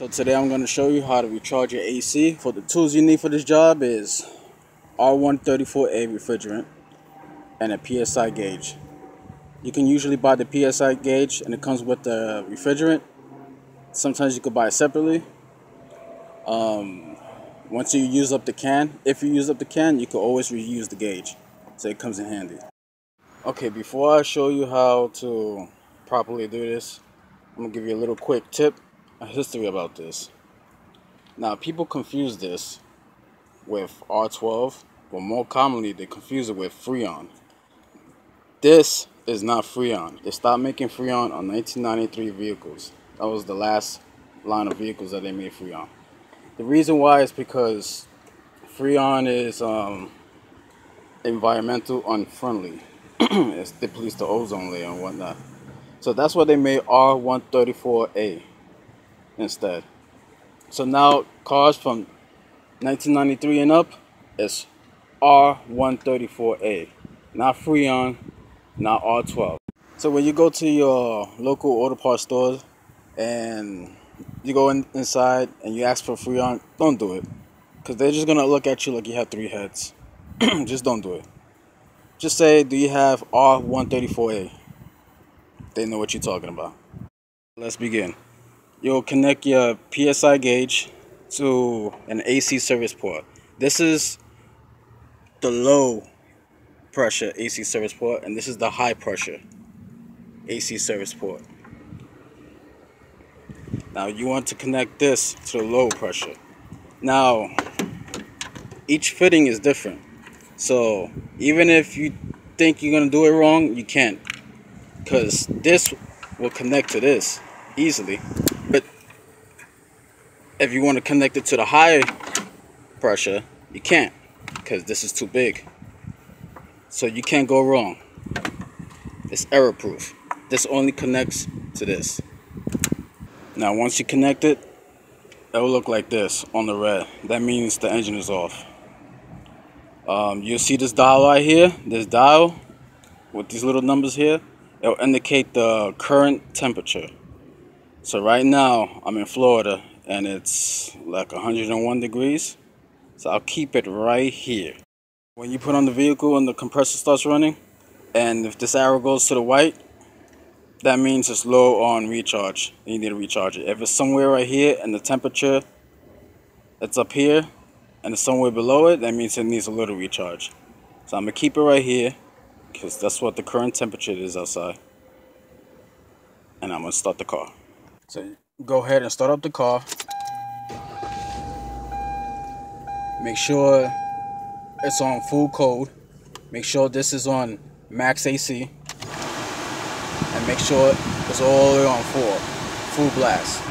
So today I'm going to show you how to recharge your AC. For the tools you need for this job is R134A refrigerant and a PSI gauge. You can usually buy the PSI gauge and it comes with the refrigerant. Sometimes you could buy it separately. Um, once you use up the can, if you use up the can, you can always reuse the gauge. So it comes in handy. Okay, before I show you how to properly do this, I'm going to give you a little quick tip a history about this. Now, people confuse this with R12, but more commonly they confuse it with Freon. This is not Freon. They stopped making Freon on 1993 vehicles. That was the last line of vehicles that they made Freon. The reason why is because Freon is um, environmental unfriendly. it depletes the ozone layer and whatnot. So that's why they made R134A instead. So now cars from 1993 and up is R134A, not Freon, not R12. So when you go to your local auto parts stores and you go in, inside and you ask for Freon, don't do it. Because they're just going to look at you like you have three heads. just don't do it. Just say, do you have R134A? They know what you're talking about. Let's begin you'll connect your PSI gauge to an AC service port. This is the low pressure AC service port and this is the high pressure AC service port. Now you want to connect this to the low pressure. Now each fitting is different. So even if you think you're going to do it wrong, you can't. Because this will connect to this easily. If you want to connect it to the high pressure, you can't because this is too big. So you can't go wrong. It's error proof. This only connects to this. Now once you connect it, it will look like this on the red. That means the engine is off. Um, you'll see this dial right here, this dial with these little numbers here. It'll indicate the current temperature. So right now I'm in Florida and it's like 101 degrees. So I'll keep it right here. When you put on the vehicle and the compressor starts running and if this arrow goes to the white, that means it's low on recharge. You need to recharge it. If it's somewhere right here and the temperature it's up here and it's somewhere below it, that means it needs a little recharge. So I'm gonna keep it right here because that's what the current temperature is outside. And I'm gonna start the car. So go ahead and start up the car. Make sure it's on full code. Make sure this is on max AC. And make sure it's all the way on full, full blast.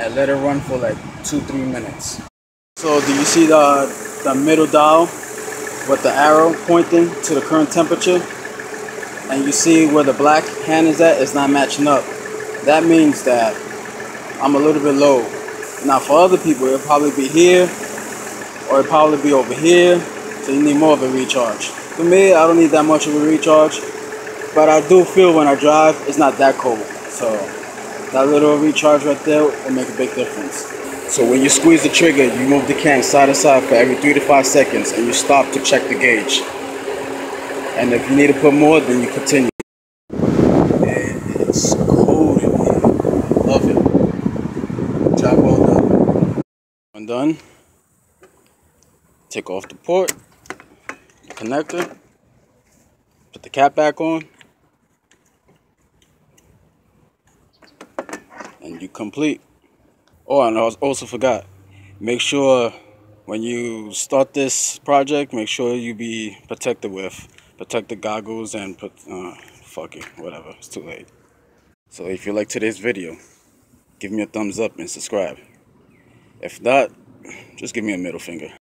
And let it run for like two, three minutes. So do you see the, the middle dial with the arrow pointing to the current temperature? And you see where the black hand is at, it's not matching up that means that I'm a little bit low. Now for other people, it'll probably be here or it'll probably be over here. So you need more of a recharge. For me, I don't need that much of a recharge, but I do feel when I drive, it's not that cold. So that little recharge right there will make a big difference. So when you squeeze the trigger, you move the can side to side for every three to five seconds and you stop to check the gauge. And if you need to put more, then you continue. Done, take off the port, the connector, put the cap back on, and you complete. Oh, and I also forgot, make sure when you start this project, make sure you be protected with protective goggles and put, uh, fuck it, whatever, it's too late. So if you like today's video, give me a thumbs up and subscribe. If not, just give me a middle finger.